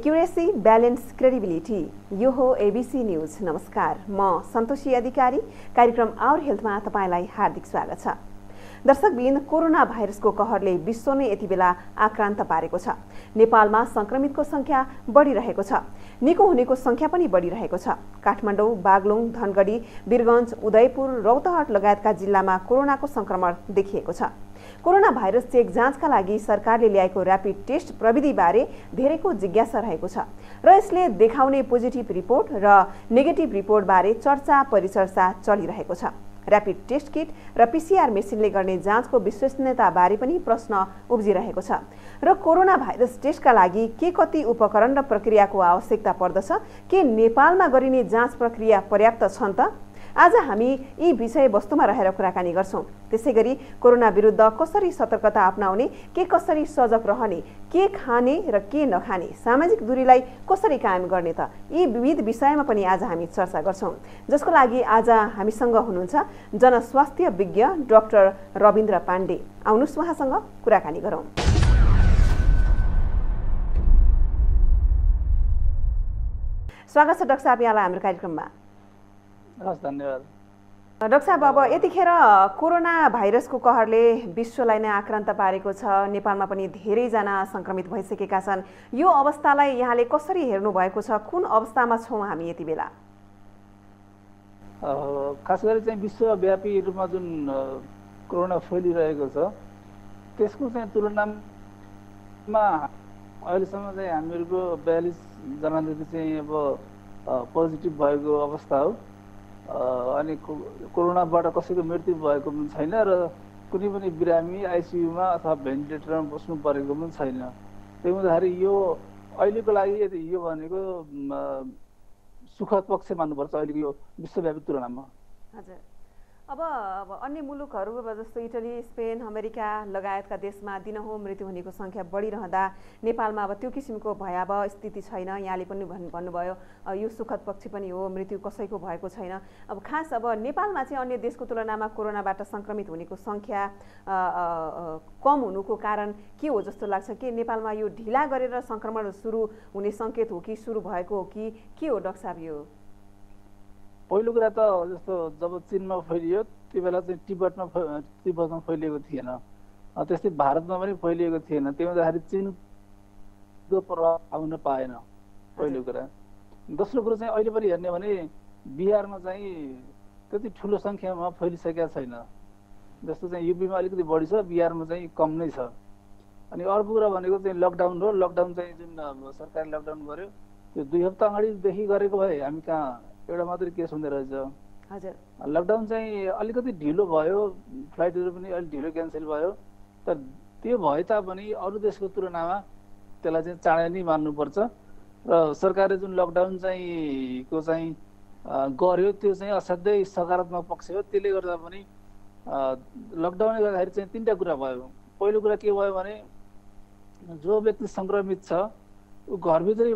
Accuracy balance credibility यो हो ABC news नमस्कार म सन्तोषी अधिकारी कार्यक्रम आवर हेल्थमा तपाईँलाई हार्दिक स्वागत छ दर्शकबिन कोरोना भाइरसको कहरले विश्व नै यति बेला आक्रान्त पारेको छ नेपालमा संक्रमितको सङ्ख्या बढिरहेको छ निको हुनेको सङ्ख्या पनि बढिरहेको छ काठमाडौँ बागलुङ धनगढी वीरगञ्ज उदयपुर रौतहट लगायतका जिल्लामा कोरोनाको सङ्क्रमण देखिएको छ कोरोना भाइरस चेक जाँचका लागि सरकारले ल्याएको ऱ्यापिड टेस्ट प्रविधिबारे धेरैको जिज्ञासा रहेको छ र यसले देखाउने पोजिटिभ रिपोर्ट र नेगेटिभ रिपोर्टबारे चर्चा परिचर्चा चलिरहेको छ। ऱ्यापिड टेस्ट किट र पिसिआर मेसिनले गर्ने जाँचको विश्वसनीयताबारे पनि प्रश्न उब्जिरहेको छ। र कोरोना भाइरस टेस्टका लागि के कति उपकरण र प्रक्रियाको आवश्यकता पर्दछ के नेपालमा गरिने जाँच प्रक्रिया पर्याप्त छन् त आज हामी यी विषयवस्तुमा रहेर कुराकानी गर्छौँ। त्यसै गरी कोरोना विरुद्ध कसरी सतर्कता अप्नाउने के कसरी सजग रहने के खाने र के नखाने सामाजिक दूरीलाई कसरी कायम गर्ने त यी विविध विषयमा पनि आज हामी चर्चा गर्छौँ। जसको लागि आज हामीसँग हुनुहुन्छ जनस्वास्थ्य विज्ञ डाक्टर रविन्द्र पाण्डे। आउनुहोस् उहाँसँग कुराकानी गरौँ। स्वागत छ डाक्टर साहब यहाँलाई हाम्रो कार्यक्रममा। हस् धन्यवाद। डाक्टर साहब अब यतिखेर कोरोना भाइरसको कहरले विश्वलाई नै आक्रान्त पारेको छ। नेपालमा पनि धेरैजना सङ्क्रमित भइसकेका छन्। यो अवस्थालाई यहाँले कसरी हेर्नु भएको छ? कुन अवस्थामा छौँ हामी यति बेला? खास गरी चाहिँ विश्वव्यापी रूपमा जुन कोरोना फैलिरहेको छ त्यसको चाहिँ तुलनामा अहिलेसम्म चाहिँ हामीहरूको बयालिसजना जति चाहिँ अब पोजिटिभ भएको अवस्था हो। अनि कोरोनाबाट कसैको मृत्यु भएको पनि छैन र कुनै पनि बिरामी आइसियुमा अथवा भेन्टिलेटरमा बस्नु परेको पनि छैन। त्यही हुँदाखेरि यो अहिलेको लागि यो भनेको सुखद पक्ष मान्नुपर्छ अहिलेको यो विश्वव्यापी तुलनामा। हजुर। अब अन्य मुलुकहरू जस्तो इटली स्पेन अमेरिका लगायतका देशमा दिनहुँ मृत्यु हुनेको सङ्ख्या बढिरहँदा नेपालमा अब त्यो किसिमको भयावह स्थिति छैन। यहाँले पनि भन् भन्नुभयो यो सुखद पक्ष पनि हो मृत्यु कसैको भएको छैन। अब खास अब नेपालमा चाहिँ अन्य देशको तुलनामा कोरोनाबाट सङ्क्रमित हुनेको सङ्ख्या कम हुनुको कारण के हो जस्तो लाग्छ कि नेपालमा यो ढिला गरेर सङ्क्रमण सुरु हुने सङ्केत हो कि सुरु भएको हो कि के हो डक्टर साहब यो? पहिलो कुरा त जस्तो जब चिनमा फैलियो त्यो बेला चाहिँ तिब्बतमा तिब्बतमा फैलिएको थिएन। त्यस्तै भारतमा पनि फैलिएको थिएन। त्यो हुँदाखेरि चिनको प्रभाव आउन पाएन पहिलो कुरा। दोस्रो कुरो चाहिँ अहिले पनि हेर्ने भने बिहारमा चाहिँ त्यति ठुलो सङ्ख्यामा फैलिसकेका छैन। जस्तो चाहिँ युपीमा अलिकति बढी छ बिहारमा चाहिँ कम नै छ। अनि अर्को कुरा भनेको चाहिँ लकडाउन हो। लकडाउन चाहिँ जुन सरकारले लकडाउन गर्यो त्यो दुई हप्ता अगाडिदेखि गरेको भए हामी कहाँ एउटा मात्रै केस हुँदो रहेछ। हजुर। लकडाउन चाहिँ अलिकति ढिलो भयो फ्लाइटहरू पनि अलिक ढिलो क्यान्सल भयो। तर त्यो भए तापनि अरू देशको तुलनामा त्यसलाई चाहिँ चाँडै नै मान्नुपर्छ। र सरकारले जुन लकडाउन चाहिँ को चाहिँ गर्यो त्यो चाहिँ असाध्यै सकारात्मक पक्ष हो। त्यसले गर्दा पनि लकडाउनले गर्दाखेरि चाहिँ तिनवटा कुरा भयो। पहिलो कुरा के भयो भने जो व्यक्ति सङ्क्रमित छ ऊ घरभित्रै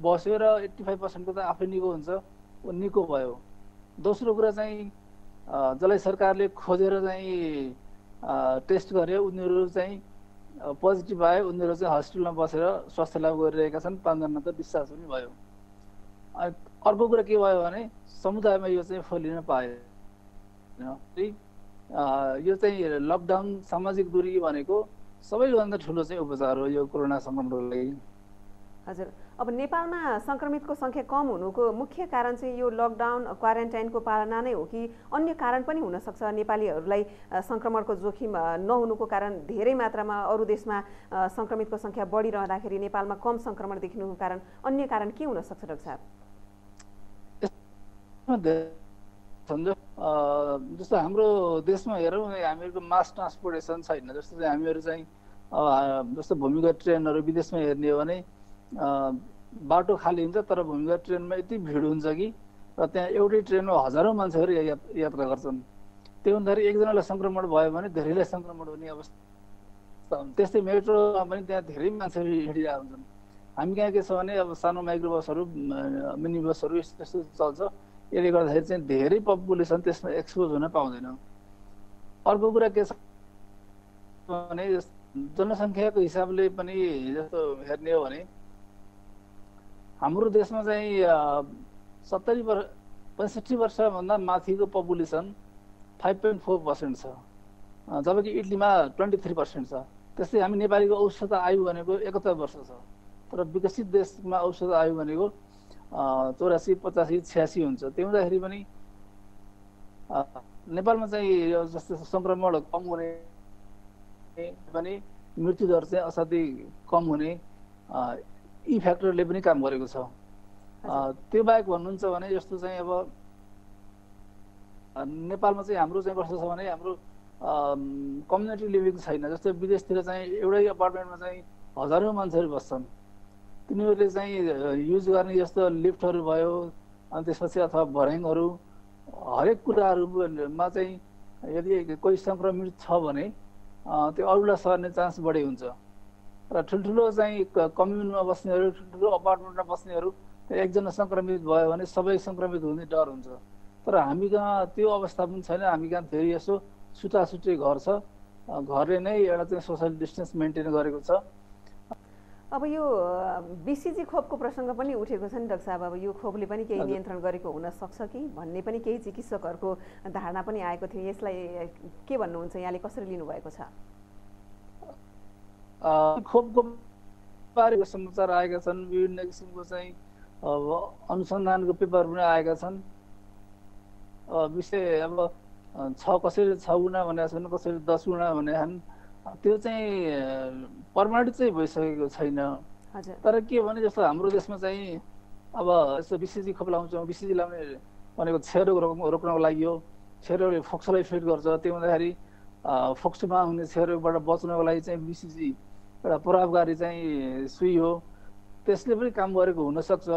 बस्यो र एट्टी फाइभ पर्सेन्टको त आफै निको हुन्छ। निको भयो। दोस्रो कुरा चाहिँ जसलाई सरकारले खोजेर चाहिँ टेस्ट गर्यो उनीहरू चाहिँ पोजिटिभ आयो उनीहरू चाहिँ हस्पिटलमा बसेर स्वास्थ्य लाभ गरिरहेका छन्। पाँचजना त डिस्चार्ज पनि भयो। अनि अर्को कुरा के भयो भने समुदायमा यो चाहिँ फैलिन पाएन। यो चाहिँ लकडाउन सामाजिक दूरी भनेको सबैभन्दा ठुलो चाहिँ उपचार हो यो कोरोना सङ्क्रमणको लागि। हजुर। अब नेपालमा सङ्क्रमितको सङ्ख्या कम हुनुको मुख्य कारण चाहिँ यो लकडाउन क्वारेन्टाइनको पालना नै हो कि अन्य कारण पनि हुनसक्छ। नेपालीहरूलाई सङ्क्रमणको जोखिम नहुनुको कारण धेरै मात्रामा अरू देशमा सङ्क्रमितको सङ्ख्या बढिरहँदाखेरि नेपालमा कम सङ्क्रमण देखिनुको कारण अन्य कारण के हुनसक्छ डाक्टर साहब? जस्तो हाम्रो देशमा हेरौँ हामीहरूको मास ट्रान्सपोर्टेसन छैन। जस्तो चाहिँ हामीहरू चाहिँ जस्तो भूमिगत ट्रेनहरू विदेशमा हेर्ने हो भने बाटो खाली हुन्छ तर भूमिगत ट्रेनमा यति भिड हुन्छ कि र त्यहाँ एउटै ट्रेनमा हजारौँ मान्छेहरू यात्रा गर्छन्। त्यो हुँदाखेरि एकजनालाई सङ्क्रमण भयो भने धेरैलाई सङ्क्रमण हुने अवस्था त्यस्तै मेट्रोमा पनि त्यहाँ धेरै मान्छेहरू हिँडिरहेको हुन्छन्। हामी कहाँ के छ भने अब सानो माइक्रो बसहरू मिनी बसहरू यस्तो चल्छ। यसले गर्दाखेरि चाहिँ धेरै पपुलेसन त्यसमा एक्सपोज हुन पाउँदैन। अर्को कुरा के छ भने जनसङ्ख्याको हिसाबले पनि जस्तो हेर्ने हो भने हाम्रो देशमा चाहिँ सत्तरी वर्ष पैँसठी वर्षभन्दा माथिको population five point four percent छ। जबकि इटलीमा ट्वेन्टी थ्री पर्सेन्ट छ। त्यस्तै हामी नेपालीको औषध आयु भनेको एकहत्तर वर्ष छ। तर विकसित देशमा औषध आयु भनेको चौरासी पचासी छ्यासी हुन्छ। त्यो हुँदाखेरि पनि नेपालमा चाहिँ जस्तो सङ्क्रमण कम हुने पनि मृत्युदर चाहिँ असाध्यै कम हुने यी फ्याक्टरले पनि काम गरेको छ। त्यो बाहेक भन्नुहुन्छ भने यस्तो चाहिँ अब नेपालमा चाहिँ हाम्रो चाहिँ कस्तो छ भने हाम्रो कम्युनिटी लिभिङ छैन। जस्तै विदेशतिर चाहिँ एउटै अपार्टमेन्टमा चाहिँ हजारौँ मान्छेहरू बस्छन्। तिनीहरूले चाहिँ युज गर्ने जस्तो लिफ्टहरू भयो अनि त्यसपछि अथवा भर्याङहरू हरेक कुराहरूमा चाहिँ यदि कोही सङ्क्रमित छ भने त्यो अरूलाई सर्ने चान्स बढी हुन्छ। ठुल्ठुलो चाहिँ कम्युनमा बस्नेहरू ठुल्ठुलो अपार्टमेन्टमा बस्नेहरू एकजना सङ्क्रमित भयो भने सबै सङ्क्रमित हुने डर हुन्छ। तर हामी कहाँ त्यो अवस्था पनि छैन। हामी कहाँ धेरै यसो छुट्टाछुट्टै घर छ। घरले नै एउटा चाहिँ सोसियल डिस्टेन्स मेन्टेन गरेको छ। अब यो बिसिजी खोपको प्रसङ्ग पनि उठेको छ नि डाक्टर साहब। अब यो खोपले पनि केही नियन्त्रण गरेको हुन सक्छ कि? भन्ने पनि केही चिकित्सकहरूको धारणा पनि आएको थियो। यसलाई के भन्नुहुन्छ? यहाँले कसरी लिनुभएको छ? खोपको बारेको समाचार आएका छन् विभिन्न किसिमको चाहिँ अनुसन्धानको पेपर पनि आएका छन्। विषय अब छ कसरी छ गुणा भनेका छन् कसरी दस गुणा भनेका छन् त्यो चाहिँ प्रमाणित चाहिँ भइसकेको छैन। तर के भने जस्तो हाम्रो देशमा चाहिँ अब यस्तो बिसिजी खोप लाउँछौँ बिसिजी लाउने भनेको क्षयरोग रोक्नको लागि हो। क्षयरोगले फोक्सोलाई इफेक्ट गर्छ त्यो हुँदाखेरि फोक्सोमा हुने क्षयरोगबाट बच्नको लागि चाहिँ बिसिजी एउटा प्रभावकारी चाहिँ सुई हो। त्यसले पनि काम गरेको हुनसक्छ।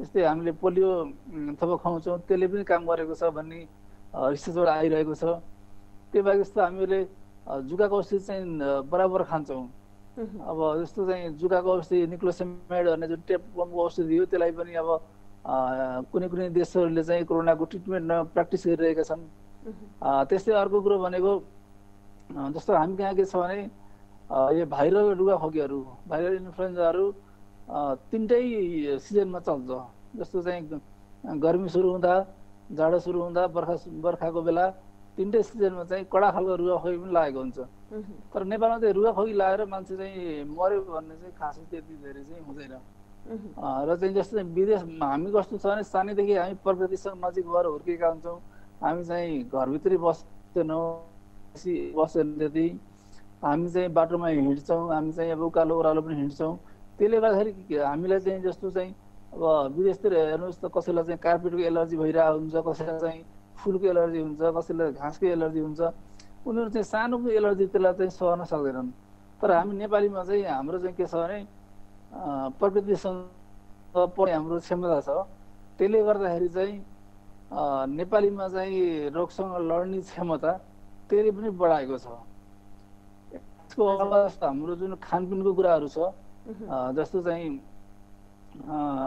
जस्तै हामीले पोलियो थप खुवाउँछौँ। त्यसले पनि काम गरेको छ भन्ने रिसर्चबाट आइरहेको छ। त्यो बाहेक जस्तो हामीले जुकाको औषधि चाहिँ बराबर खान्छौँ। अब जस्तो चाहिँ जुकाको औषधि निक्लोसेमाइड भन्ने जुन टेपको औषधि हो त्यसलाई पनि अब कुनै कुनै देशहरूले चाहिँ कोरोनाको ट्रिटमेन्टमा प्र्याक्टिस गरिरहेका छन्। त्यस्तै अर्को कुरो भनेको जस्तो हामी कहाँ के छ भने यो भाइरल रुगाखोकीहरू भाइरल इन्फ्लुएन्जाहरू तिनटै सिजनमा चल्छ जस्तो चाहिँ गर्मी सुरु हुँदा जाडो सुरु हुँदा बर्खा बर्खाको बेला तिनटै सिजनमा चाहिँ कडा खालको रुगाखोकी पनि लागेको हुन्छ तर नेपालमा चाहिँ रुगाखोकी लागेर मान्छे चाहिँ मऱ्यो भन्ने चाहिँ खासै त्यति धेरै चाहिँ हुँदैन र चाहिँ जस्तो विदेश हामी कस्तो छ भने सानैदेखि हामी प्रकृतिसँग नजिक भएर हुर्केका हुन्छौँ हामी चाहिँ घरभित्रै बस्दैनौँ बस्दैन त्यति हामी चाहिँ बाटोमा हिँड्छौँ हामी चाहिँ अब उकालो ओह्रालो पनि हिँड्छौँ। त्यसले गर्दाखेरि हामीलाई चाहिँ जस्तो चाहिँ अब विदेशतिर हेर्नुहोस् त कसैलाई चाहिँ कार्पेटको एलर्जी भइरहेको हुन्छ कसैलाई चाहिँ फुलको एलर्जी हुन्छ कसैलाई घाँसको एलर्जी हुन्छ। उनीहरू चाहिँ सानोको एलर्जी त्यसलाई चाहिँ सहन सक्दैनन्। तर हामी नेपालीमा चाहिँ हाम्रो चाहिँ के छ भने प्रकृतिसँग पढ्ने हाम्रो क्षमता छ। त्यसले गर्दाखेरि चाहिँ नेपालीमा चाहिँ रोगसँग लड्ने क्षमता त्यसले पनि बढाएको छ। यसको अलावा हाम्रो जुन खानपिनको कुराहरू छ जस्तो चाहिँ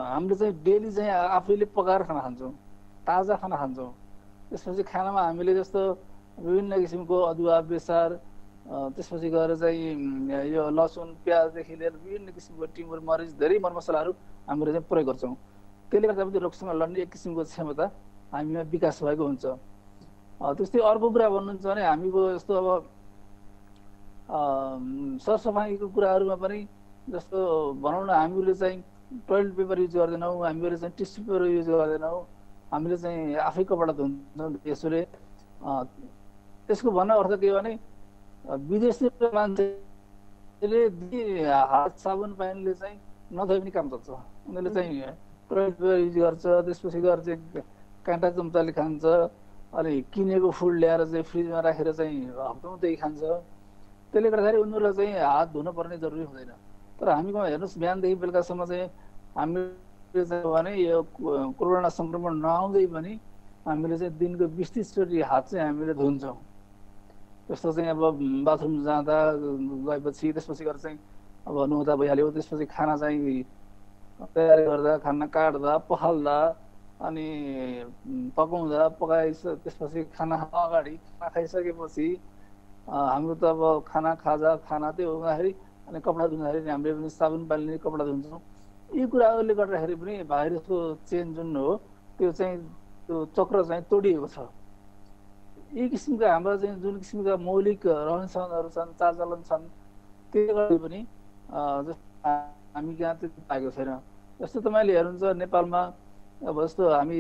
हामीले चाहिँ डेली चाहिँ आफैले पकाएर खाना खान्छौँ ताजा खाना खान्छौँ त्यसपछि खानामा हामीले जस्तो विभिन्न किसिमको अदुवा बेसार त्यसपछि गएर चाहिँ यो लसुन प्याजदेखि लिएर विभिन्न किसिमको टिमुर मरिच धेरै मरमसलाहरू हामीले चाहिँ प्रयोग गर्छौँ त्यसले गर्दा पनि रोगसँग लड्ने एक किसिमको क्षमता हामीमा विकास भएको हुन्छ त्यस्तै अर्को कुरा भन्नुहुन्छ भने हामीको जस्तो अब सरसफाइको कुराहरूमा पनि जस्तो भनौँ न हामीले चाहिँ टोइलेट पेपर युज गर्दैनौँ हामीले चाहिँ टिस्यु पेपर युज गर्दैनौँ हामीले चाहिँ आफै कपडा धुन्छौँ यसोले त्यसको भन्न अर्थ के भने विदेशी मान्छेले हात साबुन पानीले चाहिँ नधोइ पनि काम चल्छ उनीहरूले चाहिँ टोइलेट पेपर युज गर्छ त्यसपछि गएर चाहिँ काँटा चम्चाले खान्छ अनि किनेको फुड ल्याएर चाहिँ फ्रिजमा राखेर चाहिँ हप्ताउँदै खान्छ। त्यसले गर्दाखेरि उनीहरूलाई चाहिँ हात धुनु पर्ने जरुरी हुँदैन तर हामीमा हेर्नुहोस् बिहानदेखि बेलुकासम्म चाहिँ हामी भने यो कोरोना सङ्क्रमण नआउँदै पनि हामीले चाहिँ दिनको बिस तिसचोटि हात चाहिँ हामीले धुन्छौँ जस्तो चाहिँ अब बाथरुम जाँदा गएपछि त्यसपछि गएर चाहिँ अब नुहाउँदा भइहाल्यो त्यसपछि खाना चाहिँ तयारी गर्दा खाना काट्दा पखाल्दा अनि पकाउँदा पकाइस त्यसपछि खाना अगाडि खाना खाइसकेपछि हाम्रो त अब खाना खाजा खाना त्यो हुँदाखेरि अनि कपडा धुँदाखेरि हामीले पनि साबुन पानीले कपडा धुन्छौँ। यी कुराहरूले गर्दाखेरि पनि भाइरसको चेन जुन हो त्यो चाहिँ त्यो चक्र चाहिँ तोडिएको छ। यी किसिमका हाम्रा चाहिँ जुन किसिमका मौलिक रहनसहनहरू छन् चालचलन छन् त्यसले गर्दा पनि हामी कहाँ त्यति पाएको छैन। जस्तो तपाईँले हेर्नुहुन्छ नेपालमा अब जस्तो हामी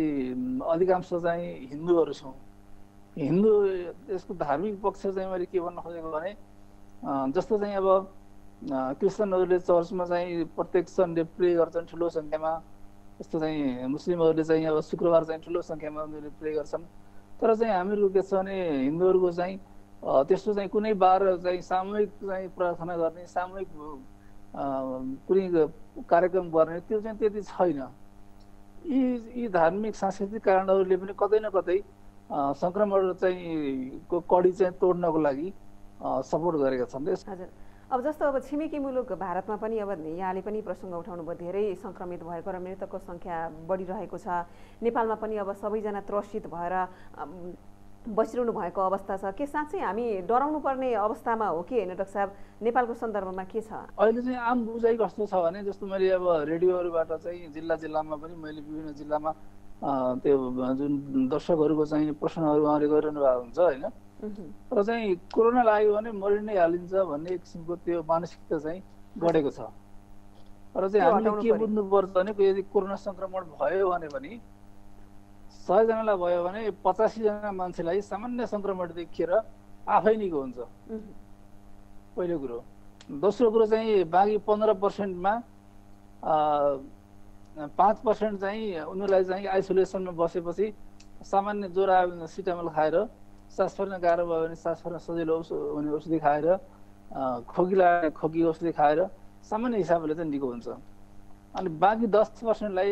अधिकांश चाहिँ हिन्दूहरू छौँ। हिन्दू यसको धार्मिक पक्ष चाहिँ मैले के भन्न खोजेको भने जस्तो चाहिँ अब क्रिस्चियनहरूले चर्चमा चाहिँ प्रत्येक सन्डे प्रे गर्छन् ठुलो सङ्ख्यामा जस्तो चाहिँ मुस्लिमहरूले चाहिँ अब शुक्रबार चाहिँ ठुलो सङ्ख्यामा उनीहरूले प्रे गर्छन्। तर चाहिँ हामीहरूको के छ भने हिन्दूहरूको चाहिँ त्यस्तो चाहिँ कुनै बार चाहिँ सामूहिक चाहिँ प्रार्थना गर्ने सामूहिक कुनै कार्यक्रम गर्ने त्यो चाहिँ त्यति छैन। यी यी धार्मिक सांस्कृतिक कारणहरूले पनि कतै न कतै सङ्क्रमण चाहिँ को कडी चाहिँ तोड्नको लागि सपोर्ट गरेका छन् हजुर। अब जस्तो अब छिमेकी मुलुक भारतमा पनि अब यहाँले पनि प्रसङ्ग उठाउनु भयो धेरै सङ्क्रमित भएको र मृतकको सङ्ख्या बढिरहेको छ। नेपालमा पनि अब सबैजना त्रसित भएर बसिरहनु भएको अवस्था छ। के साँच्चै हामी डराउनु पर्ने अवस्थामा हो कि होइन डाक्टर साहब? नेपालको सन्दर्भमा के छ? अहिले चाहिँ आम बुझाइ कस्तो छ भने जस्तो मैले अब रेडियोहरूबाट चाहिँ जिल्ला जिल्लामा पनि मैले विभिन्न जिल्लामा त्यो जुन दर्शकहरूको चाहिँ प्रश्नहरू उहाँले गरिरहनु भएको हुन्छ होइन। र चाहिँ कोरोना लाग्यो भने मरि नै हालिन्छ भन्ने किसिमको त्यो मानसिकता चाहिँ बढेको छ। र चाहिँ हामीले के बुझ्नुपर्छ भने यदि कोरोना सङ्क्रमण भयो भने पनि सयजनालाई भयो भने पचासीजना मान्छेलाई सामान्य सङ्क्रमण देखिएर आफै निको हुन्छ। पहिलो कुरो। दोस्रो कुरो चाहिँ बाँकी पन्ध्र पर्सेन्टमा पाँच पर्सेन्ट चाहिँ उनीहरूलाई चाहिँ आइसोलेसनमा बसेपछि सामान्य ज्वरो सिटामल खाएर सास फेर्न गाह्रो भयो भने सास फेर्न सजिलो हुने औषधि खाएर खोकी लाग्यो खोकी औषधि खाएर सामान्य हिसाबले चाहिँ निको हुन्छ। अनि बाँकी दस पर्सेन्टलाई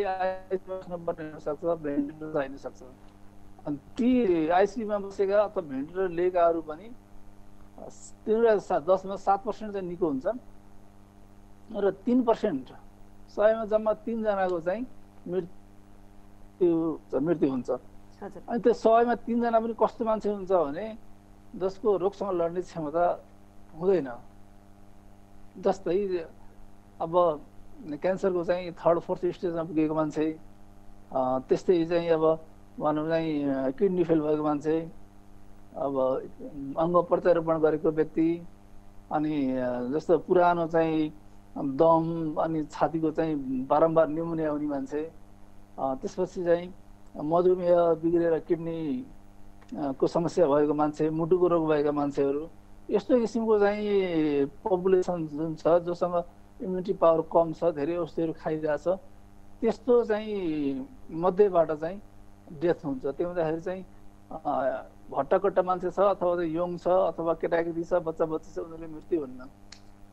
हुनसक्छ भेन्टिलेटर चाहिन सक्छ। अनि ती आइसियुमा बसेका अथवा भेन्टिलेटर लिएकाहरू पनि तिनीहरू दसमा सात पर्सेन्ट चाहिँ निको हुन्छन् र तिन पर्सेन्ट सयमा जम्मा तिनजनाको चाहिँ मृत्यु मृत्यु हुन्छ। अनि त्यो सयमा तिनजना पनि कस्तो मान्छे हुन्छ भने जसको रोगसँग लड्ने क्षमता हुँदैन। जस्तै अब क्यान्सरको चाहिँ थर्ड फोर्थ स्टेजमा पुगेको मान्छे त्यस्तै चाहिँ अब भनौँ चाहिँ किडनी फेल भएको मान्छे अब अङ्ग प्रत्यारोपण गरेको व्यक्ति अनि जस्तो पुरानो चाहिँ दम अनि छातीको चाहिँ बारम्बार न्युमोनिया हुने मान्छे। त्यसपछि चाहिँ मधुमेह बिग्रेर किडनी को समस्या भएको मान्छे मुटुको रोग भएका मान्छेहरू यस्तो किसिमको चाहिँ पपुलेसन जुन छ जोसँग इम्युनिटी पावर कम छ धेरै औषधिहरू खाइरहेछ त्यस्तो चाहिँ मध्येबाट चाहिँ डेथ हुन्छ। त्यो हुँदाखेरि चाहिँ भट्टाकट्टा मान्छे छ अथवा यङ छ अथवा केटाकेटी छ बच्चा बच्ची छ उनीहरूले मृत्यु हुन्न।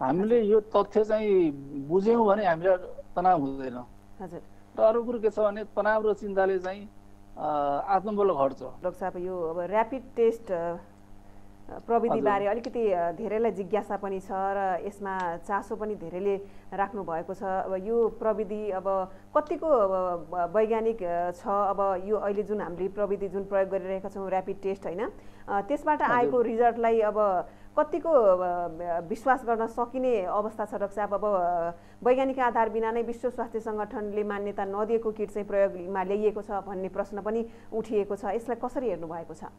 हामीले यो तथ्य चाहिँ बुझ्यौँ भने हामीलाई तनाव हुँदैन। र अरू कुरो के छ भने तनाव र चिन्ताले चाहिँ आत्मबल घट्छ। डाक्टर साहब यो अब ऱ्यापिड टेस्ट प्रविधिबारे अलिकति धेरैलाई जिज्ञासा पनि छ र यसमा चासो पनि धेरैले राख्नु भएको छ। अब यो प्रविधि अब कतिको वैज्ञानिक छ? अब यो अहिले जुन हामीले प्रविधि जुन प्रयोग गरिरहेका छौँ ऱ्यापिड टेस्ट होइन? त्यसबाट आएको रिजल्टलाई अब कतिको विश्वास गर्न सकिने अवस्था छ डाक्टर साहब? अब वैज्ञानिक आधार बिना नै विश्व स्वास्थ्य सङ्गठनले मान्यता नदिएको किट चाहिँ प्रयोगमा ल्याइएको छ भन्ने प्रश्न पनि उठिएको छ। यसलाई कसरी हेर्नु भएको छ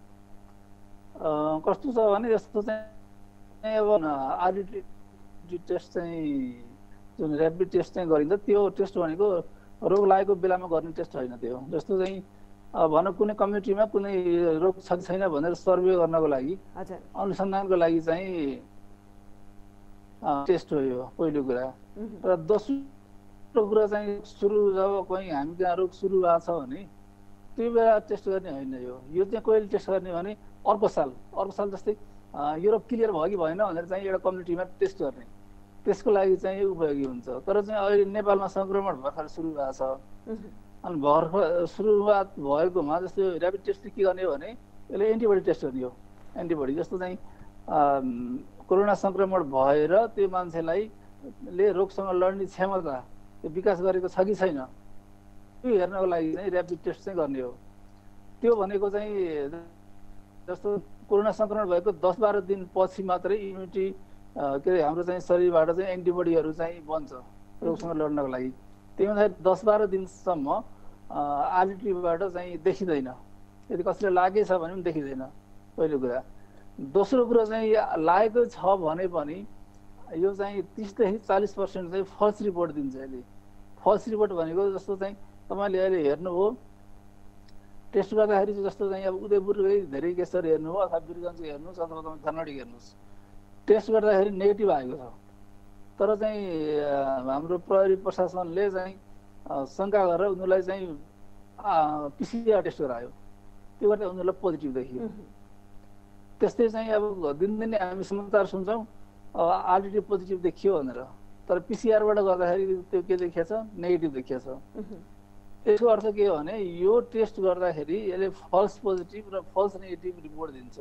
कस्तो छ भने जस्तो चाहिँ अब टेस्ट चाहिँ जुन ऱ्यापिड टेस्ट चाहिँ गरिन्छ त्यो टेस्ट भनेको रोग लागेको बेलामा गर्ने टेस्ट होइन त्यो। जस्तो चाहिँ भनौँ कुनै कम्युनिटीमा कुनै रोग छ छैन भनेर सर्वे गर्नको लागि अनुसन्धानको लागि चाहिँ टेस्ट हो यो पहिलो कुरा। र दोस्रो कुरा चाहिँ सुरु जब कहीँ हामी कहाँ रोग सुरु भएको छ भने त्यो बेला टेस्ट गर्ने होइन यो। यो चाहिँ कहिले टेस्ट गर्ने भने अर्को साल अर्को साल जस्तै यो रोग क्लियर भयो कि भएन भनेर चाहिँ एउटा कम्युनिटीमा टेस्ट गर्ने। त्यसको लागि चाहिँ उपयोगी हुन्छ। तर चाहिँ अहिले नेपालमा सङ्क्रमण भर्खर सुरु भएको छ। अनि भर्खर सुरुवात भएकोमा जस्तो ऱ्यापिड टेस्ट के गर्ने हो भने यसले एन्टिबडी टेस्ट गर्ने हो। एन्टिबडी जस्तो चाहिँ कोरोना सङ्क्रमण भएर त्यो मान्छेलाई ले रोगसँग लड्ने क्षमता त्यो विकास गरेको छ कि छैन त्यो हेर्नको लागि चाहिँ ऱ्यापिड टेस्ट चाहिँ गर्ने हो। त्यो भनेको चाहिँ जस्तो कोरोना सङ्क्रमण भएको दस बाह्र दिनपछि मात्रै इम्युनिटी के अरे हाम्रो चाहिँ शरीरबाट चाहिँ एन्टिबडीहरू चाहिँ बन्छ रोगसँग लड्नको लागि। त्यही भन्दाखेरि दस बाह्र दिनसम्म आरटिबाट चाहिँ देखिँदैन। यदि कसैलाई लागेछ भने पनि देखिँदैन। पहिलो कुरा। दोस्रो कुरो चाहिँ लागेको छ भने पनि यो चाहिँ तिसदेखि चालिस पर्सेन्ट चाहिँ फल्स रिपोर्ट दिन्छ अहिले फल्स रिपोर्ट भनेको जस्तो चाहिँ तपाईँले अहिले हेर्नुभयो टेस्ट गर्दाखेरि जस्तो चाहिँ अब उदयपुरकै धेरै केसहरू हेर्नु हो अथवा वीरगञ्जको हेर्नुहोस् अथवा तपाईँ कर्नाटक हेर्नुहोस् टेस्ट गर्दाखेरि नेगेटिभ आएको छ। तर चाहिँ हाम्रो प्रहरी प्रशासनले चाहिँ शङ्का गरेर उनीहरूलाई चाहिँ पिसिआर टेस्ट गरायो त्यो गर्दा उनीहरूलाई पोजिटिभ देखियो त्यस्तै चाहिँ अब दिनदिनै हामी समाचार सुन्छौँ आरडिटी पोजिटिभ देखियो भनेर तर पिसिआरबाट गर्दाखेरि त्यो के देखिएछ नेगेटिभ देखिएछ यसको अर्थ के हो भने यो टेस्ट गर्दाखेरि यसले फल्स पोजिटिभ र फल्स नेगेटिभ रिपोर्ट दिन्छ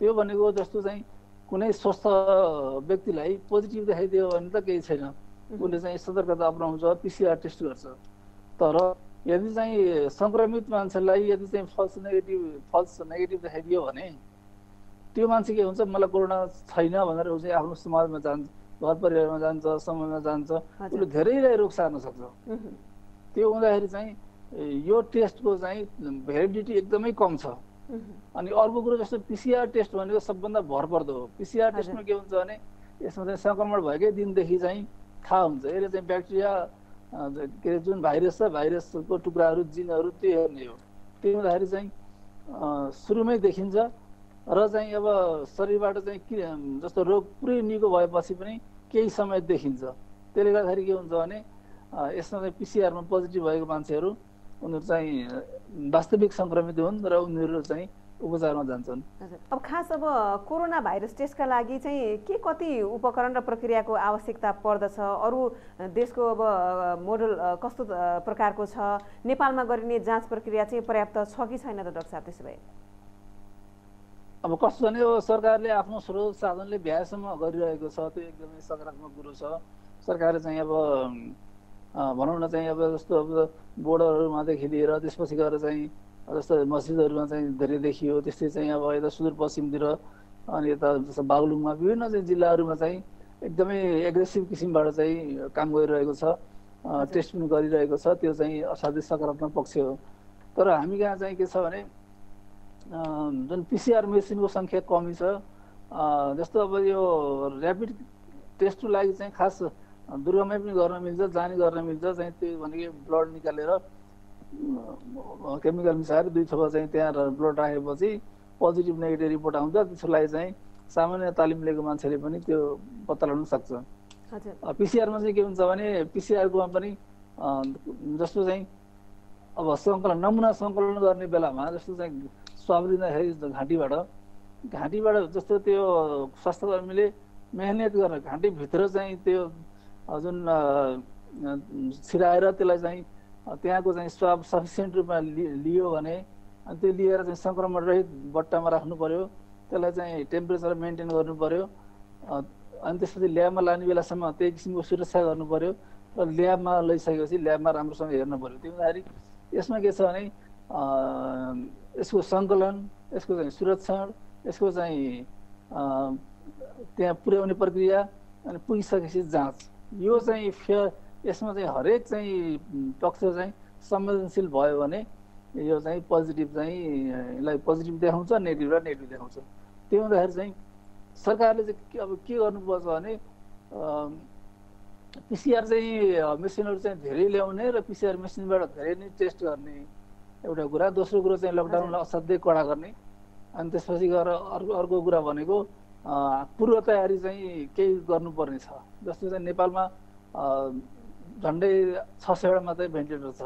त्यो भनेको जस्तो चाहिँ कुनै स्वस्थ व्यक्तिलाई पोजिटिभ देखाइदियो भने त केही छैन उसले चाहिँ सतर्कता अप्नाउँछ पिसिआर टेस्ट गर्छ। तर यदि चाहिँ सङ्क्रमित मान्छेलाई यदि चाहिँ फल्स नेगेटिभ फल्स नेगेटिभ देखाइदियो भने त्यो मान्छे के हुन्छ मलाई कोरोना छैन भनेर ऊ चाहिँ आफ्नो समाजमा जान्छ घर परिवारमा जान्छ समयमा जान्छ उसले धेरैलाई रोग सार्न सक्छ। त्यो हुँदाखेरि चाहिँ यो टेस्टको चाहिँ भेलिडिटी एकदमै कम छ। अनि अर्को कुरो जस्तो पिसिआर टेस्ट भनेको सबभन्दा भरपर्दो हो। पिसिआर टेस्टमा के हुन्छ भने यसमा चाहिँ सङ्क्रमण भएकै दिनदेखि चाहिँ थाहा हुन्छ यसले चाहिँ ब्याक्टेरिया के अरे जुन भाइरस छ भाइरसको टुक्राहरू जिनहरू त्यो हेर्ने हो। त्यो हुँदाखेरि चाहिँ सुरुमै देखिन्छ र चाहिँ अब शरीरबाट चाहिँ के जस्तो रोग पुरै निको भएपछि पनि केही समय देखिन्छ। त्यसले गर्दाखेरि के हुन्छ भने यसमा चाहिँ पिसिआरमा पोजिटिभ भएको मान्छेहरू उनीहरू चाहिँ वास्तविक सङ्क्रमित हुन् र उनीहरू चाहिँ उपचारमा जान्छन्। अब खास अब कोरोना भाइरस टेस्टका लागि चाहिँ के कति उपकरण र प्रक्रियाको आवश्यकता पर्दछ? अरू देशको अब मोडल कस्तो प्रकारको छ? नेपालमा गरिने जाँच प्रक्रिया चाहिँ पर्याप्त छ कि छैन त डाक्टर साहब? त्यसो भए। अब कस्तो भने अब सरकारले आफ्नो स्रोत साधनले भ्याएसम्म गरिरहेको छ त्यो एकदमै सकारात्मक कुरो छ। सरकारले चाहिँ अब भनौँ न चाहिँ अब जस्तो अब बोर्डरहरूमादेखि लिएर त्यसपछि गएर चाहिँ जस्तो मस्जिदहरूमा चाहिँ धेरै देखियो त्यस्तै चाहिँ अब यता सुदूरपश्चिमतिर अनि यता जस्तो बागलुङमा विभिन्न चाहिँ जिल्लाहरूमा चाहिँ एकदमै एग्रेसिभ किसिमबाट चाहिँ काम गरिरहेको छ टेस्ट पनि गरिरहेको छ त्यो चाहिँ असाध्यै सकारात्मक पक्ष हो। तर हामी कहाँ चाहिँ के छ भने जुन पिसिआर मेसिनको सङ्ख्या कमी छ जस्तो अब यो ऱ्यापिड टेस्टको लागि चाहिँ खास दुर्गमै पनि गर्न मिल्छ जाने गर्न मिल्छ चाहिँ त्यो भनेको ब्लड निकालेर केमिकल मिसाएर दुई थोपा चाहिँ त्यहाँ ब्लड राखेपछि पोजिटिभ नेगेटिभ रिपोर्ट आउँछ। त्यसको लागि चाहिँ सामान्य तालिम लिएको मान्छेले पनि त्यो पत्ता लगाउन सक्छ। पिसिआरमा चाहिँ के हुन्छ भने पिसिआरकोमा पनि जस्तो चाहिँ अब सङ्कलन नमुना सङ्कलन गर्ने बेलामा जस्तो चाहिँ स्वाब लिँदाखेरि घाँटीबाट घाँटीबाट जस्तो त्यो स्वास्थ्यकर्मीले मेहनत गरेर घाँटीभित्र चाहिँ त्यो जुन छिराएर त्यसलाई चाहिँ त्यहाँको चाहिँ स्वाब सफिसियन्ट रूपमा लियो भने अनि त्यो लिएर चाहिँ सङ्क्रमण रहित बट्टामा राख्नु पर्यो। त्यसलाई चाहिँ टेम्परेचर मेन्टेन गर्नु पर्यो। अनि त्यसपछि ल्याबमा लाने बेलासम्म त्यही किसिमको सुरक्षा गर्नु पर्यो। र ल्याबमा लैसकेपछि ल्याबमा राम्रोसँग हेर्नु पर्यो। त्यो हुँदाखेरि यसमा के छ भने यसको सङ्कलन यसको चाहिँ सुरक्षण यसको चाहिँ त्यहाँ पुर्याउने प्रक्रिया अनि पुगिसकेपछि जाँच। यो चाहिँ फेयर यसमा चाहिँ हरेक चाहिँ पक्ष चाहिँ संवेदनशील भयो भने यो चाहिँ पोजिटिभ चाहिँ यसलाई पोजिटिभ देखाउँछ नेगेटिभ र नेगेटिभ देखाउँछ। त्यो हुँदाखेरि चाहिँ सरकारले चाहिँ अब के गर्नुपर्छ भने पिसिआर चाहिँ मेसिनहरू चाहिँ धेरै ल्याउने र पिसिआर मेसिनबाट धेरै नै टेस्ट गर्ने एउटा कुरा। दोस्रो कुरो चाहिँ लकडाउनलाई असाध्यै कडा गर्ने। अनि त्यसपछि गएर अर्को अर्को कुरा भनेको पूर्व तयारी चाहिँ केही गर्नुपर्ने छ। जस्तो चाहिँ नेपालमा झन्डै छ सयवटा मात्रै भेन्टिलेटर छ।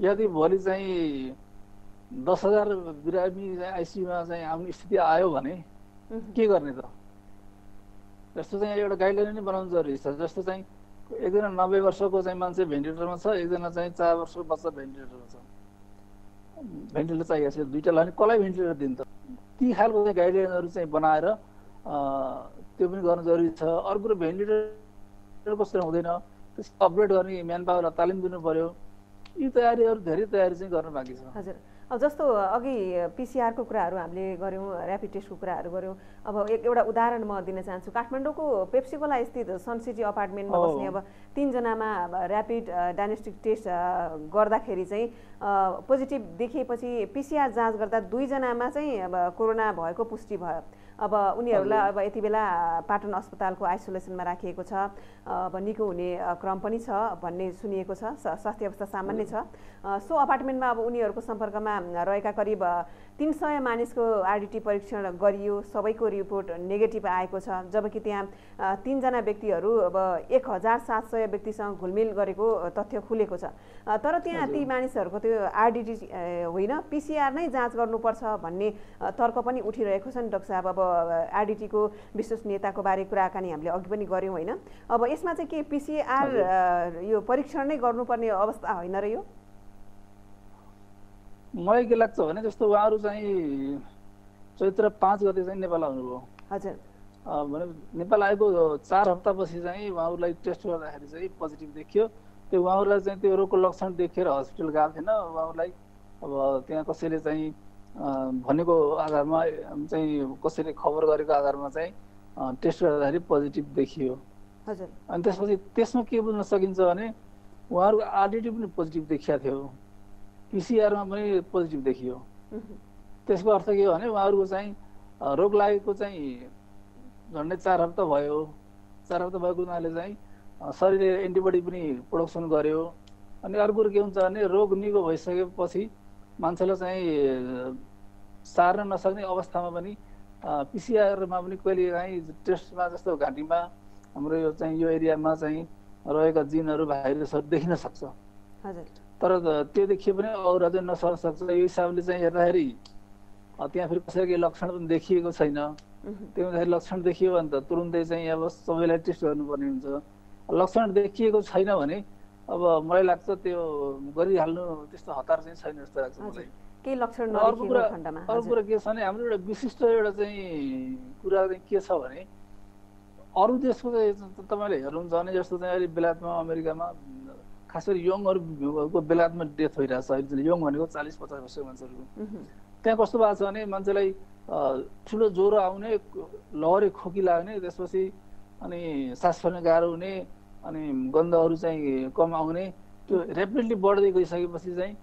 यदि भोलि चाहिँ दस हजार बिरामी आइसियुमा चाहिँ आउने स्थिति आयो भने के गर्ने त? जस्तो चाहिँ एउटा गाइडलाइन नै बनाउनु जरुरी छ। जस्तो चाहिँ एकजना नब्बे वर्षको चाहिँ मान्छे भेन्टिलेटरमा छ एकजना चाहिँ चार वर्षको बच्चा भेन्टिलेटरमा छ। भेन्टिलेटर चाहिएको छ। दुइटालाई भने कसलाई भेन्टिलेटर दिन्छ ती? खालको चाहिँ गाइडलाइनहरू चाहिँ बनाएर त्यो पनि गर्नु जरुरी छ। अर्को कुरो भेन्टिलेटर कस्तो हुँदैन? त्यसको अपग्रेड गर्ने म्यान पावरलाई तालिम दिनु पर्यो यी तयारीहरू धेरै तयारी चाहिँ गर्न बाँकी छ। हजुर। अब जस्तो अघि पिसिआरको कुराहरू हामीले गऱ्यौँ ऱ्यापिड टेस्टको कुराहरू गऱ्यौँ। अब एक एउटा उदाहरण म दिन चाहन्छु। काठमाडौँको पेप्सिकोला स्थित सन सिटी अपार्टमेन्टमा बस्ने अब तिनजनामा ऱ्यापिड डायग्नोस्टिक टेस्ट गर्दाखेरि चाहिँ पोजिटिभ देखिएपछि पिसिआर जाँच गर्दा दुईजनामा चाहिँ अब कोरोना भएको पुष्टि भयो। अब उनीहरूलाई अब यति बेला पाटन अस्पतालको आइसोलेसनमा राखिएको छ। अब निको हुने क्रम पनि छ भन्ने सुनिएको छ। स्वास्थ्य अवस्था सामान्य छ। सो अपार्टमेन्टमा अब उनीहरूको सम्पर्कमा रहेका करिब तिन सय मानिसको आरडिटी परीक्षण गरियो सबैको रिपोर्ट नेगेटिभ आएको छ। जबकि त्यहाँ तिनजना व्यक्तिहरू अब एक हजार सात सय व्यक्तिसँग घुलमिल गरेको तथ्य खुलेको छ। तर त्यहाँ ती मानिसहरूको त्यो आरडिटी होइन पिसिआर नै जाँच गर्नुपर्छ भन्ने तर्क पनि उठिरहेको छ नि डाक्टर साहब। अब आरडिटीको विश्वसनीयताको बारे कुराकानी हामीले अघि पनि गऱ्यौँ होइन। अब यसमा चाहिँ के पिसिआर यो परीक्षण नै गर्नुपर्ने अवस्था होइन र यो? मलाई के लाग्छ भने जस्तो उहाँहरू चाहिँ चैत्र पाँच गते चाहिँ नेपाल आउनुभयो। हजुर। भने नेपाल आएको चार हप्तापछि चाहिँ उहाँहरूलाई टेस्ट गर्दाखेरि चाहिँ पोजिटिभ देखियो। त्यो उहाँहरूलाई चाहिँ त्यो रोगको लक्षण देखेर हस्पिटल गएको थिएन। उहाँहरूलाई अब त्यहाँ कसैले चाहिँ भनेको आधारमा चाहिँ कसैले खबर गरेको आधारमा चाहिँ टेस्ट गर्दाखेरि पोजिटिभ देखियो। अनि त्यसपछि त्यसमा के बुझ्न सकिन्छ भने उहाँहरूको आरडिटी पनि पोजिटिभ देखिया थियो। पिसिआरमा पनि पोजिटिभ देखियो। त्यसको अर्थ के हो भने उहाँहरूको चाहिँ रोग लागेको चाहिँ झन्डै चार हप्ता भयो। चार हप्ता भएको हुनाले चाहिँ शरीरले एन्टिबडी पनि प्रोडक्सन गर्यो। अनि अर्को कुरो के हुन्छ भने रोग निको भइसकेपछि मान्छेलाई चाहिँ सार्न नसक्ने अवस्थामा पनि पिसिआरमा पनि कहिले काहीँ टेस्टमा जस्तो घाँटीमा हाम्रो यो चाहिँ यो एरियामा चाहिँ रहेका जिनहरू भाइरसहरू देखिन सक्छ। तर त्यो देखियो भने अरू अझै नसर्न सक्छ यो हिसाबले चाहिँ हेर्दाखेरि त्यहाँ फेरि कसैको लक्षण पनि देखिएको छैन। त्यो हुँदाखेरि लक्षण देखियो भने त तुरुन्तै चाहिँ अब सबैलाई टेस्ट गर्नुपर्ने हुन्छ। लक्षण देखिएको छैन भने अब मलाई लाग्छ त्यो गरिहाल्नु त्यस्तो हतार चाहिँ छैन जस्तो लाग्छ मलाई। अर्को कुरा अर्को कुरा के छ भने हाम्रो एउटा विशिष्ट एउटा चाहिँ कुरा चाहिँ के छ भने अरू देशको चाहिँ तपाईँले हेर्नुहुन्छ भने जस्तो चाहिँ अहिले बेलायतमा अमेरिकामा खास गरी यङहरूको बेलायतमा डेथ भइरहेको छ अहिले यङ भनेको चालिस पचास वर्षको मान्छेहरूको। त्यहाँ कस्तो भएको छ भने मान्छेलाई ठुलो ज्वरो आउने लहरे खोकी लाग्ने त्यसपछि अनि सास फेर्न गाह्रो हुने अनि गन्धहरू चाहिँ कम आउने त्यो ऱ्यापिडली बढ्दै गइसकेपछि चाहिँ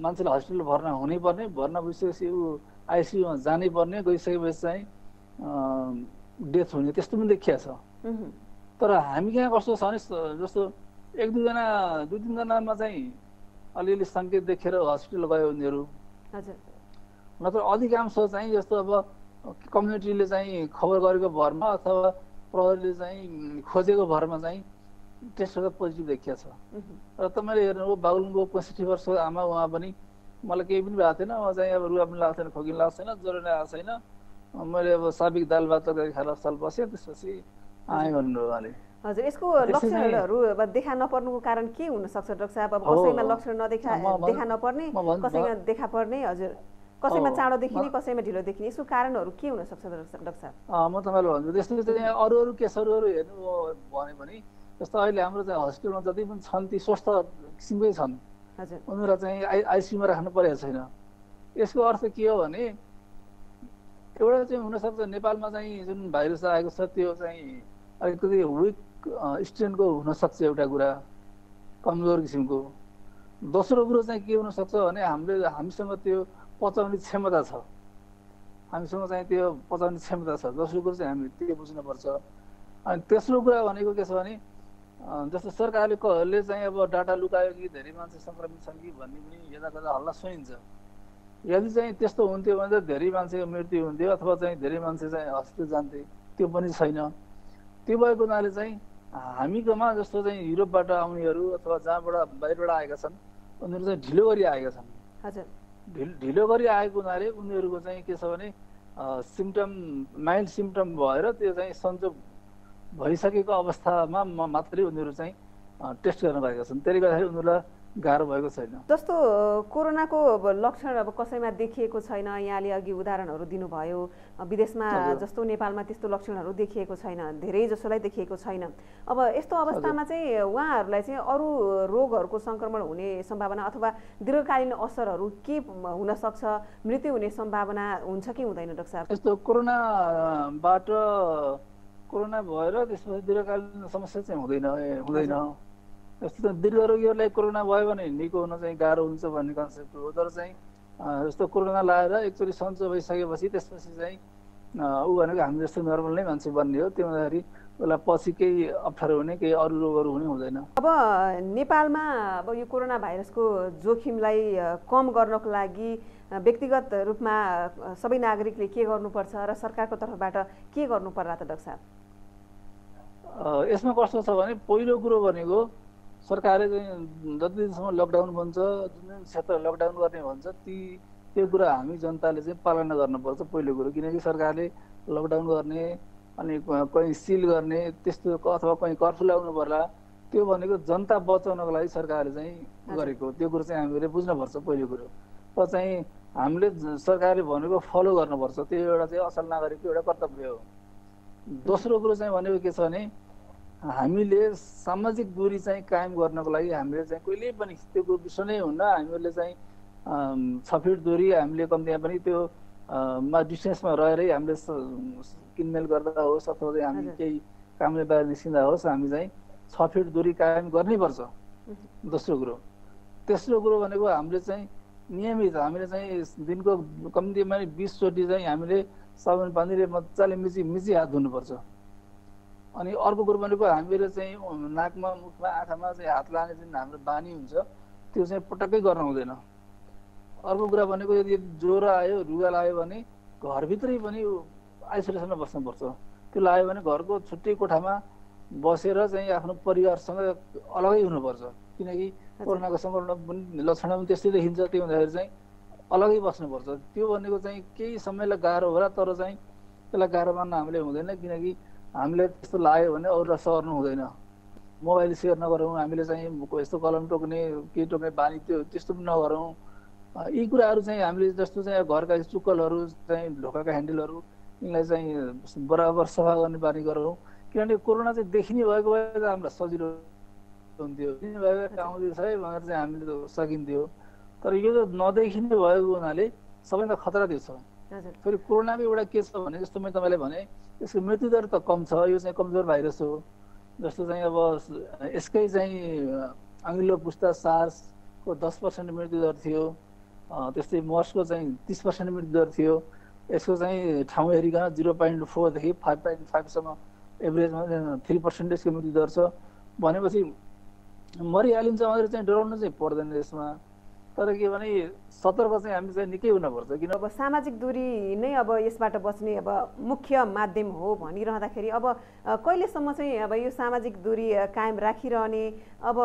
मान्छेले हस्पिटल भर्ना हुनैपर्ने भर्ना भइसकेपछि ऊ आइसियुमा जानै पर्ने गइसकेपछि चाहिँ डेथ हुने त्यस्तो पनि देखिया छ। तर हामी कहाँ कस्तो छ भने जस्तो एक दुईजना दुई तिनजनामा चाहिँ अलिअलि सङ्केत देखेर हस्पिटल गयो उनीहरू। नत्र अधिकांश चाहिँ जस्तो अब कम्युनिटीले चाहिँ खबर गरेको भरमा अथवा प्रहरीले चाहिँ खोजेको भरमा चाहिँ टेस्ट गर्दा पोजिटिभ देखिया छ। र तपाईँले हेर्नुभयो बागलुङको पैँसठी वर्षको आमा उहाँ पनि मलाई केही पनि भएको थिएन। उहाँ चाहिँ अब रुवा पनि लाग्छ छैन खोकी लाग्छ छैन ज्वरो नै आएको छैन। मैले अब साबिक दाल भात तरकारी खाएर अस्पताल बसेँ त्यसपछि आएँ भन्नुभयो उहाँले। हजुर यसको लक्षणहरू देखा नपर्नुको कारण के हुनसक्छ डाक्टर साहब? अब कसैमा लक्षण नदेखा देखा नपर्ने कसैमा देखा पर्ने हजुर। कसैमा चाँडो देखिने कसैमा ढिलो देखिने यसको कारणहरू के हुनसक्छ डाक्टर साहब? म तपाईँलाई भन्छु त्यस्तो चाहिँ अरू अरू केसहरू हेर्नु भन्यो भने जस्तो अहिले हाम्रो चाहिँ हस्पिटलमा जति पनि छन् ती स्वस्थ किसिमकै छन्। उनीहरूलाई चाहिँ आइ आइसियुमा राख्नु परेको छैन। यसको अर्थ के हो भने एउटा चाहिँ हुनसक्छ नेपालमा चाहिँ जुन भाइरस आएको छ त्यो चाहिँ अलिकति विक स्ट्रेनको हुनसक्छ एउटा कुरा कमजोर किसिमको। दोस्रो कुरो चाहिँ के हुनसक्छ भने हामीले हामीसँग त्यो पचाउने क्षमता छ। हामीसँग चाहिँ त्यो पचाउने क्षमता छ। दोस्रो कुरो चाहिँ हामी त्यो बुझ्नुपर्छ। अनि तेस्रो कुरा भनेको के छ भने जस्तो सरकारले कहले चाहिँ अब डाटा लुकायो कि धेरै मान्छे सङ्क्रमित छन् कि भन्ने पनि यता कता हल्ला सुनिन्छ। यदि चाहिँ त्यस्तो हुन्थ्यो भने त धेरै मान्छेको मृत्यु हुन्थ्यो अथवा चाहिँ धेरै मान्छे चाहिँ हस्पिटल जान्थे त्यो पनि छैन। त्यो भएको हुनाले चाहिँ हामीकोमा जस्तो चाहिँ युरोपबाट आउनेहरू अथवा जहाँबाट बाहिरबाट आएका छन् उनीहरू चाहिँ ढिलो गरी आएका छन्। ढिलो गरी आएको हुनाले उनीहरूको चाहिँ के छ भने सिम्टम माइल्ड सिम्टम भएर त्यो चाहिँ सन्चो भइसकेको अवस्थामा मात्रै उनीहरू चाहिँ टेस्ट गर्न गएका छन्। त्यसले गर्दाखेरि उनीहरूलाई गाह्रो भएको छैन। जस्तो कोरोनाको लक्षण अब कसैमा देखिएको छैन यहाँले अघि उदाहरणहरू दिनुभयो विदेशमा जस्तो नेपालमा त्यस्तो लक्षणहरू देखिएको छैन धेरै जसोलाई देखिएको छैन। अब यस्तो अवस्थामा चाहिँ उहाँहरूलाई चाहिँ अरू रोगहरूको सङ्क्रमण हुने सम्भावना अथवा दीर्घकालीन असरहरू के हुन सक्छ मृत्यु हुने सम्भावना हुन्छ कि हुँदैन डाक्टर साहब? यस्तो कोरोनाबाट कोरोना भएर त्यसपछि दीर्घकालीन समस्या चाहिँ हुँदैन हुँदैन। जस्तो दीर्घ रोगीहरूलाई कोरोना भयो भने निको हुन चाहिँ गाह्रो हुन्छ भन्ने कन्सेप्ट हो। तर चाहिँ जस्तो कोरोना लगाएर एकचोटि सन्चो भइसकेपछि त्यसपछि चाहिँ ऊ भनेको हामी जस्तो नर्मल नै मान्छे बन्ने हो। त्यो हुँदाखेरि उसलाई पछि केही अप्ठ्यारो हुने केही अरू रोगहरू हुने हुँदैन। अब नेपालमा अब यो कोरोना भाइरसको जोखिमलाई कम गर्नको लागि व्यक्तिगत रूपमा सबै नागरिकले के गर्नुपर्छ र सरकारको तर्फबाट के गर्नु पर्ला त डाक्टर साहब? यसमा कस्तो छ भने पहिलो कुरो भनेको सरकारले चाहिँ जति दिनसम्म लकडाउन भन्छ जुन जुन क्षेत्र लकडाउन गर्ने भन्छ ती त्यो कुरा हामी जनताले चाहिँ पालना गर्नुपर्छ पहिलो कुरो। किनकि सरकारले लकडाउन गर्ने अनि कहीँ सिल गर्ने त्यस्तो अथवा कहीँ कर्फ्यू लगाउनु पर्ला त्यो भनेको जनता बचाउनको लागि सरकारले चाहिँ गरेको त्यो कुरो चाहिँ हामीले बुझ्नुपर्छ पहिलो कुरो। र चाहिँ हामीले सरकारले भनेको फलो गर्नुपर्छ। त्यो एउटा चाहिँ असल नागरिकको एउटा कर्तव्य हो। दोस्रो कुरो चाहिँ भनेको के छ भने हामीले सामाजिक दूरी चाहिँ कायम गर्नको लागि हामीले चाहिँ कहिले पनि त्यो विश्व नै हुन्न। हामीहरूले चाहिँ छ फिट दूरी हामीले कम्तीमा पनि त्यो मा डिस्टेन्समा रहेरै हामीले किनमेल गर्दा होस् अथवा चाहिँ हामी केही कामले बाहिर निस्किँदा होस् हामी चाहिँ छ फिट दूरी कायम गर्नैपर्छ दोस्रो कुरो। तेस्रो कुरो भनेको हामीले चाहिँ नियमित हामीले चाहिँ दिनको कम्तीमा बिसचोटि चाहिँ हामीले साबुन पानीले मजाले मिची मिची हात धुनुपर्छ। अनि अर्को कुरो भनेको हामीले चाहिँ नाकमा मुखमा आँखामा चाहिँ हात लाने जुन हाम्रो बानी हुन्छ त्यो चाहिँ पटक्कै गर्न हुँदैन। अर्को कुरा भनेको यदि ज्वरो आयो रुगा लाग्यो भने घरभित्रै पनि आइसोलेसनमा बस्नुपर्छ। त्यो लाग्यो भने घरको छुट्टै कोठामा बसेर चाहिँ आफ्नो परिवारसँग अलगै हुनुपर्छ। किनकि कोरोनाको सङ्क्रमण पनि लक्षण पनि त्यस्तै देखिन्छ। त्यो हुँदाखेरि चाहिँ अलगै बस्नुपर्छ। त्यो भनेको चाहिँ केही समयलाई गाह्रो होला तर चाहिँ त्यसलाई गाह्रो मान्न हामीले हुँदैन। किनकि हामीले त्यस्तो लाग्यो भने अरूलाई सर्नु हुँदैन। मोबाइल सेयर नगरौँ हामीले चाहिँ यस्तो कलम टोक्ने के टोक्ने बानी त्यो त्यस्तो पनि नगरौँ। यी कुराहरू चाहिँ हामीले जस्तो चाहिँ घरका चुक्कलहरू चाहिँ ढोकाका ह्यान्डलहरू यिनलाई चाहिँ बराबर सफा गर्ने बानी गरौँ। किनभने कोरोना चाहिँ देखिने भएको भए त हामीलाई सजिलो हुन्थ्यो। आउँदैछ है भनेर चाहिँ हामीले सकिन्थ्यो। तर यो त नदेखिने भएको हुनाले सबैभन्दा खतरा त्यो छ। फेरि कोरोनाको एउटा के छ भने जस्तो मैले तपाईँलाई भने यसको मृत्युदर त कम छ यो चाहिँ कमजोर भाइरस हो। जस्तो चाहिँ अब यसकै चाहिँ अघिल्लो पुस्ता सार्सको दस पर्सेन्ट मृत्युदर थियो। त्यस्तै मर्सको चाहिँ तिस पर्सेन्ट मृत्युदर थियो। यसको चाहिँ ठाउँ हेरिकन जिरो पोइन्ट फोरदेखि फाइभ पोइन्ट फाइभसम्म एभरेजमा थ्री पर्सेन्टेजको मृत्युदर छ। भनेपछि मरिहालिन्छ भनेर चाहिँ डराउनु चाहिँ पर्दैन यसमा। तर के भने सतर्क चाहिँ हामी चाहिँ निकै हुनुपर्छ किन अब सामाजिक दूरी नै अब यसबाट बच्ने अब मुख्य माध्यम हो भनिरहँदाखेरि अब कहिलेसम्म चाहिँ अब यो सामाजिक दूरी कायम राखिरहने अब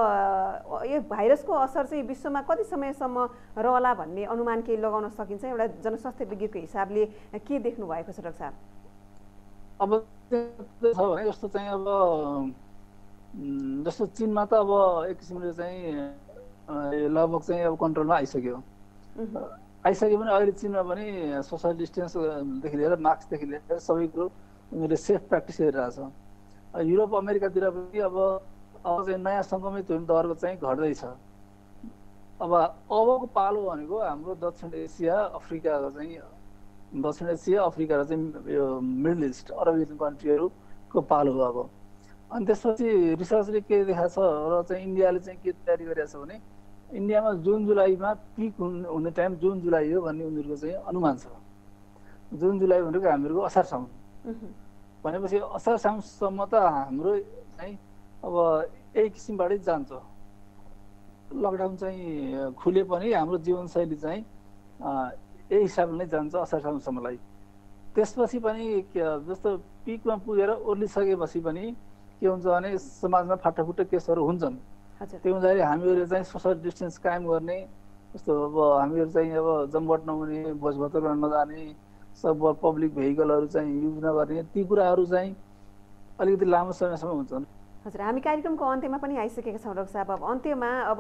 यो भाइरसको असर चाहिँ विश्वमा कति समयसम्म रहला भन्ने अनुमान केही लगाउन सकिन्छ? एउटा जनस्वास्थ्य विज्ञको हिसाबले के देख्नु भएको छ डाक्टर साहब? अब छ भने जस्तो चाहिँ अब जस्तो चिनमा त अब एक किसिमले चाहिँ लगभग चाहिँ अब कन्ट्रोलमा आइसक्यो। आइसक्यो भने अहिले चिनमा पनि सोसियल डिस्टेन्सदेखि लिएर मास्कदेखि लिएर सबै कुरो उनीहरूले सेफ प्र्याक्टिस गरिरहेछ। युरोप अमेरिकातिर पनि अब अब चाहिँ नयाँ सङ्क्रमित हुने दरको चाहिँ घट्दैछ। अब अबको पालो भनेको हाम्रो दक्षिण एसिया अफ्रिकाको चाहिँ दक्षिण एसिया अफ्रिका र चाहिँ यो मिडल इस्ट अरब एसियन कन्ट्रीहरूको पालो हो अब। अनि त्यसपछि रिसर्चले के देखाएको छ र चाहिँ इन्डियाले चाहिँ के तयारी गरिरहेको छ भने इन्डियामा जुन जुलाईमा पिक हुने टाइम जुन जुलाई हो भन्ने उनीहरूको चाहिँ अनुमान छ। जुन जुलाई भनेको हामीहरूको असार साउन। भनेपछि असार साउनसम्म त हाम्रो चाहिँ अब यही किसिमबाटै जान्छ। लकडाउन चाहिँ खुले पनि हाम्रो जीवनशैली चाहिँ यही हिसाबले नै जान्छ असार साउनसम्मलाई। त्यसपछि पनि जस्तो पिकमा पुगेर ओर्लिसकेपछि पनि के हुन्छ भने समाजमा फाटाफुट्टा केसहरू हुन्छन्। त्यो हुँदाखेरि हामीहरूले चाहिँ सोसल डिस्टेन्स कायम गर्ने जस्तो अब हामीहरू चाहिँ अब जमघट नहुने भोजभतरमा नजाने सब पब्लिक भेहिकलहरू चाहिँ युज नगर्ने ती कुराहरू चाहिँ अलिकति लामो समयसम्म हुन्छन् हजुर हामी कार्यक्रमको अन्त्यमा पनि आइसकेका छौँ डाक्टर साहब। अब अन्त्यमा अब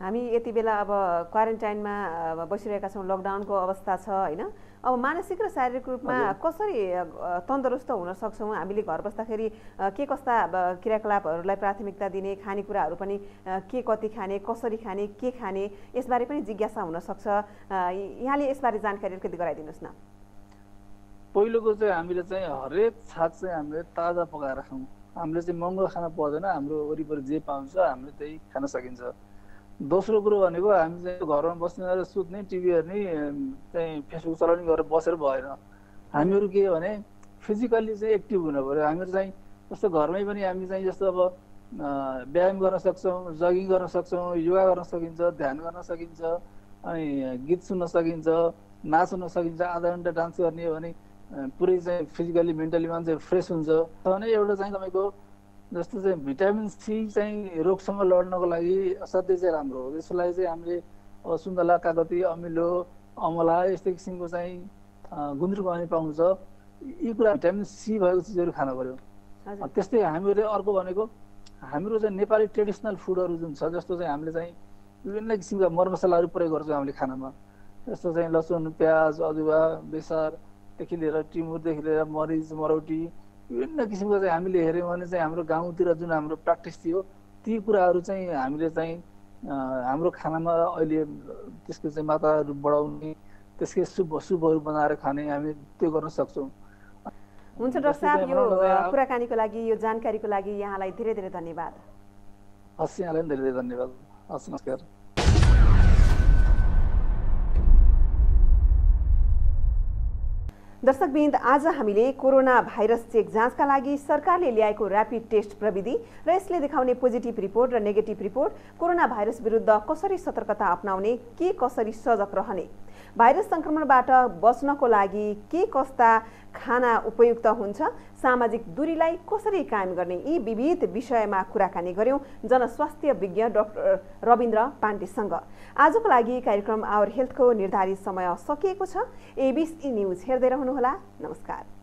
हामी यति बेला अब क्वारेन्टाइनमा बसिरहेका छौँ लकडाउनको अवस्था छ होइन? अब मानसिक र शारीरिक रूपमा कसरी तन्दुरुस्त हुन सक्छौँ? हामीले घर बस्दाखेरि के कस्ता क्रियाकलापहरूलाई प्राथमिकता दिने खानेकुराहरू पनि के कति खाने कसरी खाने के खाने यसबारे पनि जिज्ञासा हुनसक्छ यहाँले यसबारे जानकारी अलिकति गराइदिनुहोस् न। पहिलोको चाहिँ हामीले चाहिँ हरेक छाक चाहिँ हामीले ताजा पकाएर खाउँ। हामीले चाहिँ महँगो खान पर्दैन हाम्रो वरिपरि जे पाउँछ हामीले त्यही खान सकिन्छ। दोस्रो कुरो भनेको हामी चाहिँ घरमा बस्ने र सुत्ने टिभी हेर्ने चाहिँ फेसबुक चलाउने गरेर बसेर भएन हामीहरू के भने फिजिकल्ली चाहिँ एक्टिभ हुनु पऱ्यो। हामीहरू चाहिँ जस्तो घरमै पनि हामी चाहिँ जस्तो अब व्यायाम गर्न सक्छौँ जगिङ गर्न सक्छौँ योगा गर्न सकिन्छ ध्यान गर्न सकिन्छ अनि गीत सुन्न सकिन्छ नाच्न सकिन्छ आधा घन्टा डान्स गर्ने हो भने पुरै चाहिँ फिजिकल्ली मेन्टली मान्छे फ्रेस हुन्छ। भने एउटा चाहिँ तपाईँको जस्तो चाहिँ भिटामिन सी चाहिँ रोगसँग लड्नको लागि असाध्यै चाहिँ राम्रो हो। त्यसको लागि चाहिँ हामीले सुन्तला कागती अमिलो अमला यस्तै किसिमको चाहिँ गुन्द्रुक पानी पाउँछ यी कुरा भिटामिन सी भएको चिजहरू खानु पऱ्यो त्यस्तै हामीहरूले अर्को भनेको हाम्रो चाहिँ नेपाली ट्रेडिसनल फुडहरू जुन छ जस्तो चाहिँ हामीले चाहिँ विभिन्न किसिमका मरमसलाहरू प्रयोग गर्छौँ हामीले खानामा। जस्तो चाहिँ लसुन प्याज अदुवा बेसारदेखि लिएर टिमुरदेखि लिएर मरिच मरौटी विभिन्न किसिमको चाहिँ हामीले हेऱ्यौँ भने चाहिँ हाम्रो गाउँतिर जुन हाम्रो प्र्याक्टिस थियो ती कुराहरू चाहिँ हामीले चाहिँ हाम्रो खानामा अहिले त्यसको चाहिँ मात्राहरू बढाउने त्यसकै शुभ शुभहरू बनाएर खाने हामी त्यो गर्न सक्छौँ। हुन्छ डाक्टर साहब यो कुराकानीको लागि यो जानकारीको लागि यहाँलाई धेरै धेरै धन्यवाद। हस् यहाँलाई धेरै धेरै धन्यवाद। हस् नमस्कार। दर्शकबिन्द आज हामीले कोरोना भाइरस चेक जाँचका लागि सरकारले ल्याएको ऱ्यापिड टेस्ट प्रविधि र यसले देखाउने पोजिटिभ रिपोर्ट र नेगेटिभ रिपोर्ट कोरोना भाइरस विरुद्ध कसरी सतर्कता अप्नाउने के कसरी सजग रहने? भाइरस सङ्क्रमणबाट बच्नको लागि के कस्ता खाना उपयुक्त हुन्छ? सामाजिक दूरीलाई कसरी कायम गर्ने? यी विविध विषयमा कुराकानी गऱ्यौँ जनस्वास्थ्य विज्ञ डाक्टर रविन्द्र पाण्डेसँग। आजको लागि कार्यक्रम आवर हेल्थको निर्धारित समय सकिएको छ। एबिसी न्युज हेर्दै रहनुहोला। नमस्कार।